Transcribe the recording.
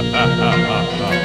Ha, ha, ha, ha, ha.